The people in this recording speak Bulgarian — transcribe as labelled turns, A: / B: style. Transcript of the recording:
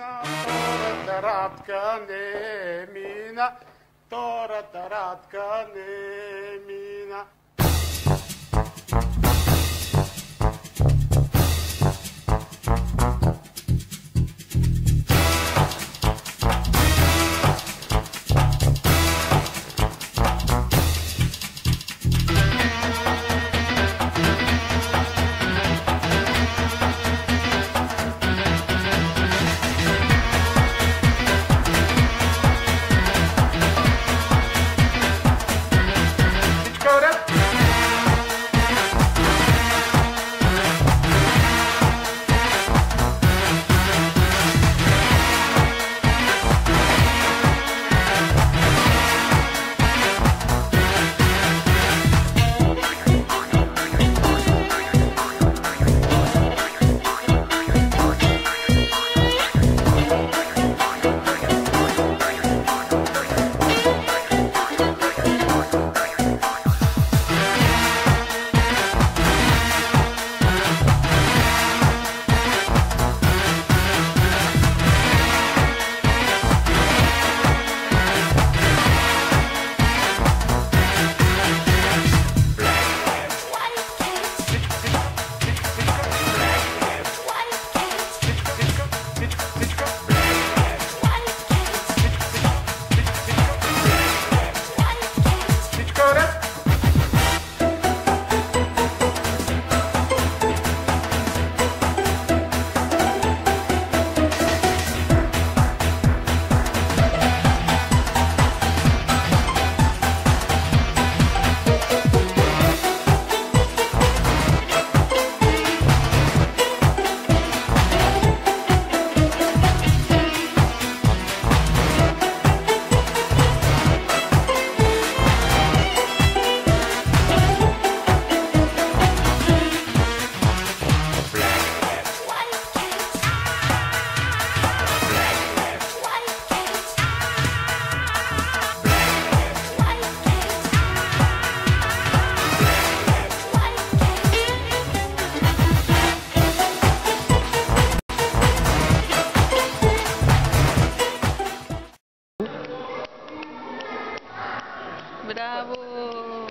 A: мина, втората радка не мина, втората радка не мина. Bravo!